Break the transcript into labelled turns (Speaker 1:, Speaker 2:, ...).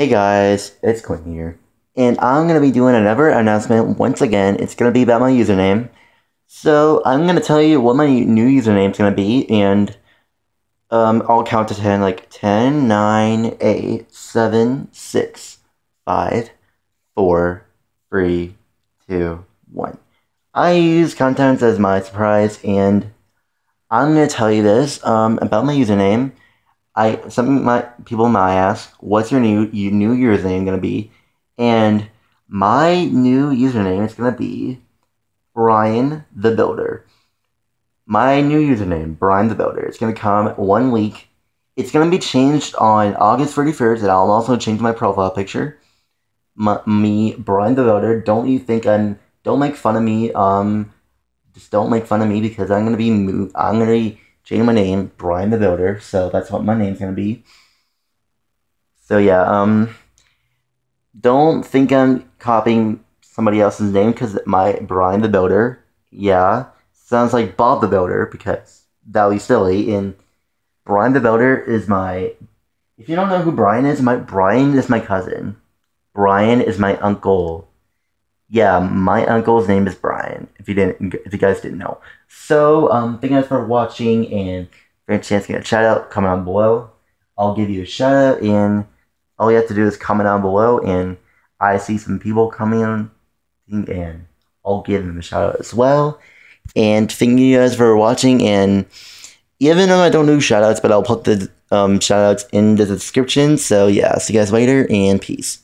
Speaker 1: Hey guys, it's Quinn here. And I'm going to be doing another announcement once again. It's going to be about my username. So I'm going to tell you what my new username is going to be. And um, I'll count to 10 like 10, 9, 8, 7, 6, 5, 4, 3, 2, 1. I use contents as my surprise. And I'm going to tell you this um, about my username. I some my people might ask, what's your new your new username gonna be? And my new username is gonna be Brian the Builder. My new username, Brian the Builder. It's gonna come one week. It's gonna be changed on August 31st, and I'll also change my profile picture. My, me, Brian the Builder. Don't you think I'm? Don't make fun of me. Um, just don't make fun of me because I'm gonna be move. I'm gonna be changing my name, Brian the Builder. So that's what my name's gonna be. So yeah, um, don't think I'm copying somebody else's name because my Brian the Builder, yeah, sounds like Bob the Builder because that would be silly. And Brian the Builder is my. If you don't know who Brian is, my Brian is my cousin. Brian is my uncle. Yeah, my uncle's name is Brian. If you didn't, if you guys didn't know. So, um, thank you guys for watching, and for a chance to get a shout out, comment down below. I'll give you a shout out, and all you have to do is comment down below, and I see some people coming in, and I'll give them a shout out as well. And thank you guys for watching, and even though I don't do shout outs, but I'll put the um, shout outs in the description. So, yeah, see you guys later, and peace.